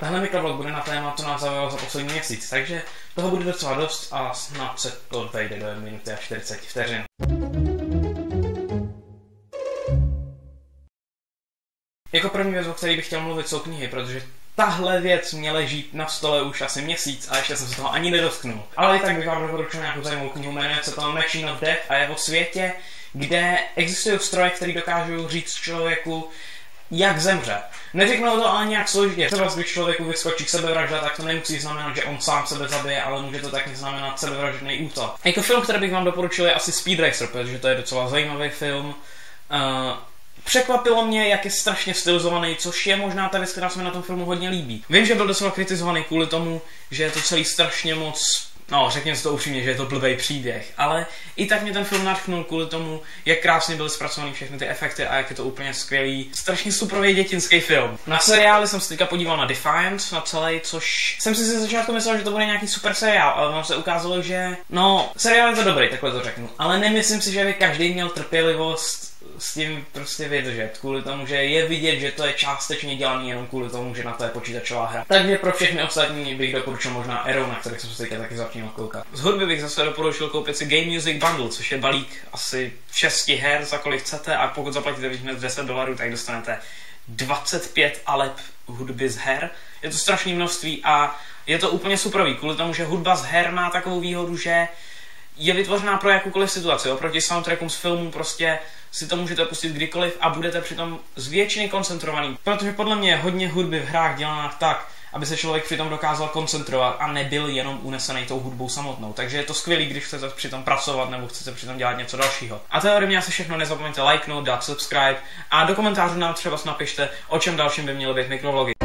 Tahle mikrovlog bude na téma, co nás zaujalo za poslední měsíc, takže toho bude docela dost a snad se to vejde do minuty a 40 vteřin. Jako první věc, o které bych chtěl mluvit, jsou knihy, protože tahle věc mě leží na stole už asi měsíc a ještě jsem se toho ani nedotknul. Ale i tak bych vám doporučil nějakou zajímavou knihu, jmenuje se to Machine of Death a je o světě, kde existují stroje, které dokážou říct člověku, jak zemře. Neřeknou to ale nějak složitě. Třeba když člověku vyskočí sebevražda, tak to nemusí znamenat, že on sám sebe zabije, ale může to taky znamenat sebevražedný útok. Jako film, který bych vám doporučil, je asi Speed Racer, protože to je docela zajímavý film. Uh, Překvapilo mě, jak je strašně stylizovaný, což je možná ta věc, která se mi na tom filmu hodně líbí. Vím, že byl docela kritizovaný kvůli tomu, že je to celý strašně moc No, řekněme si to upřímně, že je to blbý příběh, ale i tak mě ten film nadchnul kvůli tomu, jak krásně byly zpracovaný všechny ty efekty a jak je to úplně skvělý, strašně superový dětinský film. Na seriály jsem se teďka podíval na Defiant, na celý, což jsem si ze začátku myslel, že to bude nějaký super seriál, ale ono se ukázalo, že no, seriál je to dobrý, takhle to řeknu, ale nemyslím si, že by každý měl trpělivost s tím prostě vydržet, kvůli tomu, že je vidět, že to je částečně dělaný jenom kvůli tomu, že na to je počítačová hra. Takže pro všechny ostatní bych doporučil možná Arrow, na který jsem se teďka taky začal koukat. Z hudby bych zase doporučil koupit si Game Music Bundle, což je balík asi 6 her, za kolik chcete a pokud zaplatíte víc než 10 dolarů, tak dostanete 25 alep hudby z her. Je to strašné množství a je to úplně superový, kvůli tomu, že hudba z her má takovou výhodu, že je vytvořená pro jakoukoliv situaci. Oproti soundtrackům z filmů prostě si to můžete pustit kdykoliv a budete přitom z většiny koncentrovaný. Protože podle mě je hodně hudby v hrách dělaná tak, aby se člověk přitom dokázal koncentrovat a nebyl jenom unesený tou hudbou samotnou. Takže je to skvělé, když chcete přitom pracovat nebo chcete přitom dělat něco dalšího. A to je mě asi všechno, nezapomeňte lajknout, dát subscribe a do komentářů nám třeba napište, o čem dalším by měly být mikrovlogy.